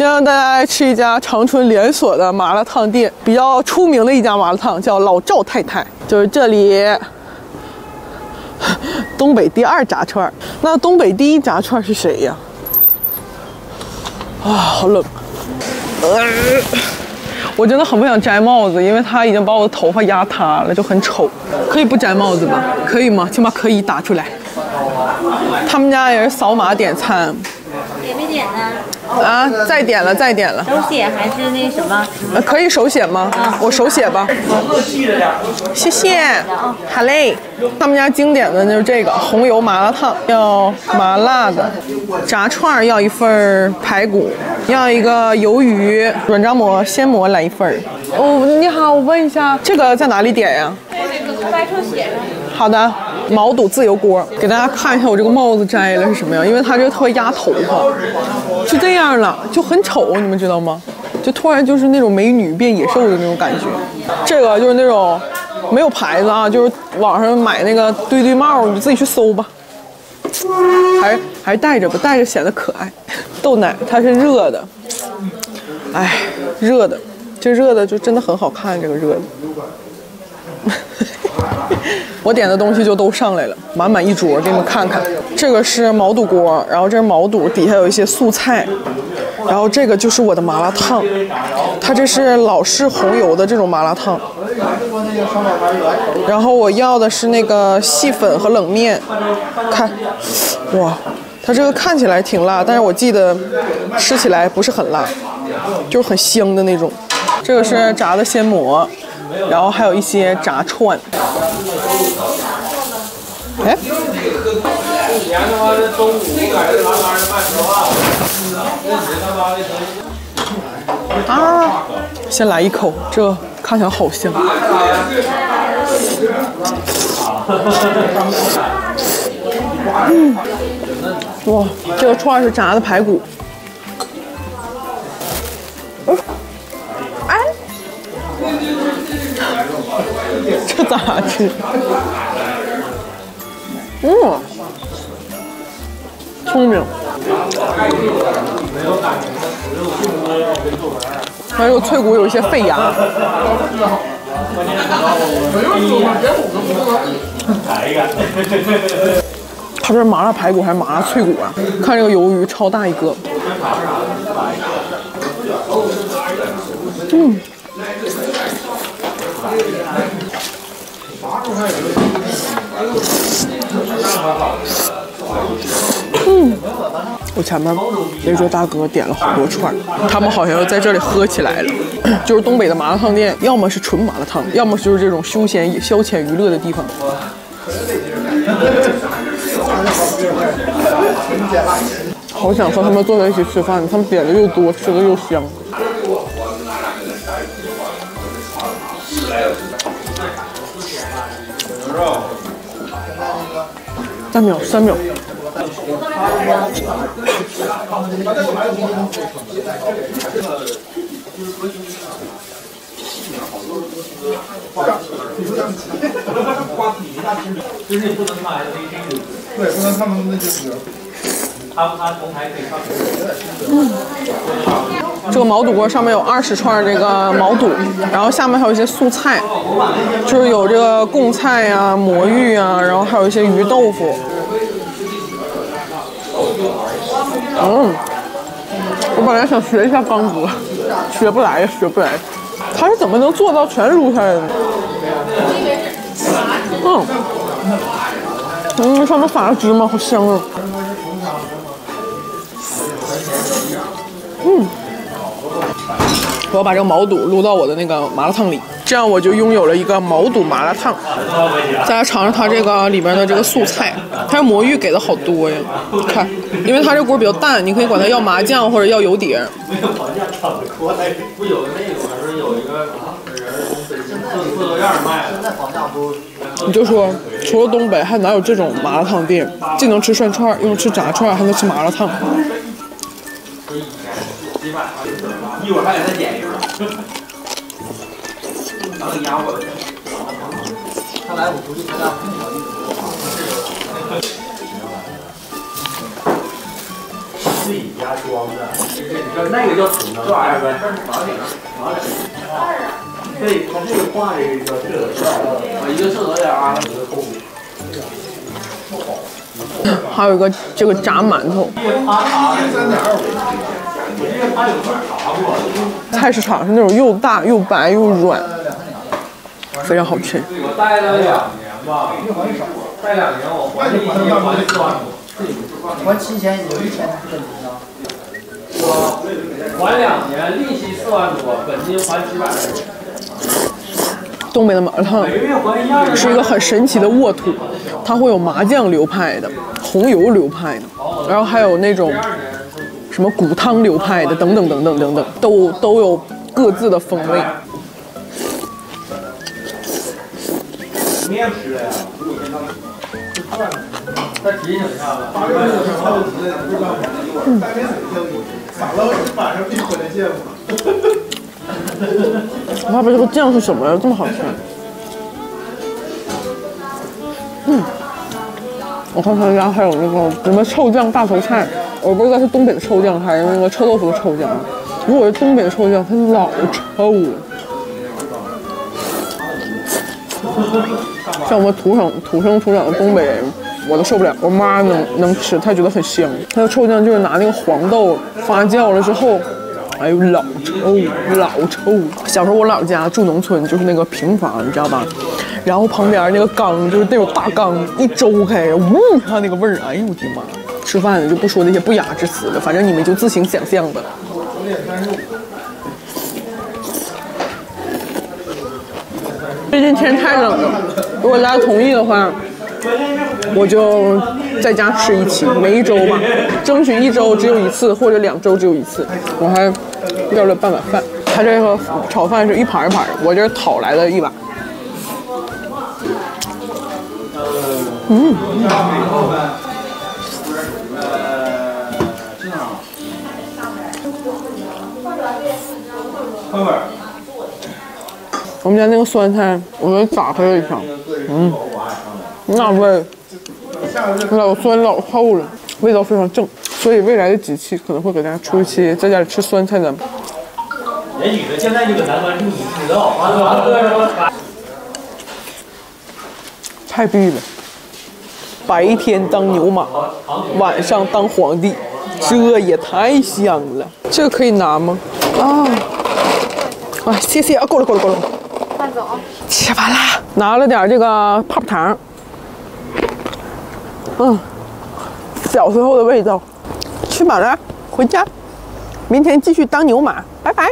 今天大家来吃一家长春连锁的麻辣烫店，比较出名的一家麻辣烫叫老赵太太，就是这里。东北第二炸串，那东北第一炸串是谁呀？啊，好冷。呃，我真的很不想摘帽子，因为他已经把我的头发压塌了，就很丑。可以不摘帽子吗？可以吗？请把可以打出来。他们家也是扫码点餐。点没点呢？啊，再点了，再点了。手写还是那什么？呃，可以手写吗？我手写吧。谢谢。好嘞。他们家经典的就是这个红油麻辣烫，要麻辣的。炸串要一份儿排骨，要一个鱿鱼软炸馍鲜馍来一份儿。哦，你好，我问一下，这个在哪里点呀？那个空白车写着。好的，毛肚自由锅，给大家看一下我这个帽子摘了是什么样，因为它这个特别压头发，是这样了，就很丑，你们知道吗？就突然就是那种美女变野兽的那种感觉。这个就是那种没有牌子啊，就是网上买那个堆堆帽，你自己去搜吧。还还戴着吧，戴着显得可爱。豆奶它是热的，哎，热的，这热的就真的很好看，这个热的。我点的东西就都上来了，满满一桌，给你们看看。这个是毛肚锅，然后这是毛肚，底下有一些素菜，然后这个就是我的麻辣烫，它这是老式红油的这种麻辣烫。然后我要的是那个细粉和冷面，看，哇，它这个看起来挺辣，但是我记得吃起来不是很辣，就是很香的那种。这个是炸的鲜蘑。然后还有一些炸串。哎。啊！先来一口，这看起来好香。嗯。哇，这个串是炸的排骨。这咋吃？嗯，聪明。还有脆骨有一些费牙。他这是麻辣排骨还是麻辣脆骨啊？看这个鱿鱼超大一个。嗯。嗯，我前面那桌大哥点了好多串他们好像要在这里喝起来了。就是东北的麻辣烫店，要么是纯麻辣烫，要么就是这种休闲消遣娱乐的地方。好想和他们坐在一起吃饭，他们点的又多，吃的又香。三秒，三秒。对，不能他们那就是。嗯，这个毛肚锅上面有二十串这个毛肚，然后下面还有一些素菜，就是有这个贡菜呀、魔芋啊，然后还有一些鱼豆腐。嗯，我本来想学一下刚哥，学不来呀，学不来。他是怎么能做到全撸下来的？嗯，嗯，上面撒了芝麻，好香啊！嗯，我要把这个毛肚撸到我的那个麻辣烫里，这样我就拥有了一个毛肚麻辣烫。大家尝尝它这个里边的这个素菜，它的魔芋给的好多呀！看，因为它这锅比较淡，你可以管它要麻酱或者要油碟。不有那个是有一个你就说，除了东北，还哪有这种麻辣烫店？既能吃涮串，又能吃炸串，还能吃麻辣烫。一会儿还得再点一份。当个压货的。看来我出去参加空调自己家装的，那个叫土能，这玩意儿呗，房顶房顶。对，它这个挂的叫这个，一个厕所点啊，一个后面。还有一个这个炸馒头，菜市场是那种又大又白又软，非常好吃。我待了两年吧，待两年我还利息还四万多，还七千有一千本金啊。我还两年利息四万多，本金还七百。东北的麻辣烫是一个很神奇的沃土，它会有麻酱流派的、红油流派的，然后还有那种什么骨汤流派的，等等等等等等，都都有各自的风味。面吃的呀？再提醒一下子。撒了晚上必回来见我。我怕不这个酱是什么呀？这么好吃。嗯，我看他们家还有那个什么臭酱大头菜，我不知道是东北的臭酱还是那个臭豆腐的臭酱。如果是东北的臭酱，它老臭了。像我们土生土生土长的东北人，我都受不了。我妈能能吃，她觉得很香。她的臭酱就是拿那个黄豆发酵了之后。哎呦，老臭，老臭！小时候我姥家住农村，就是那个平房，你知道吧？然后旁边那个缸就是那种大缸，一周开，呜，它那个味儿，哎呦我的妈！吃饭就不说那些不雅之词了，反正你们就自行想象吧。最近天太冷了，如果大家同意的话。我就在家吃一期，每一周吧，争取一周只有一次，或者两周只有一次。我还要了半碗饭，他这个炒饭是一盘一盘的，我这讨来了一碗。嗯。我们家那个酸菜，我给打开了一下，嗯。那味老酸老臭了，味道非常正，所以未来的几期可能会给大家出一期在家里吃酸菜的。人女的现在就搁南方住，你知道？太逼了！白天当牛马，晚上当皇帝，这也太香了。这个可以拿吗？啊啊，谢谢啊，够了够了够了。慢走。吃完了，拿了点这个泡泡糖。嗯，小时候的味道，吃饱了回家，明天继续当牛马，拜拜。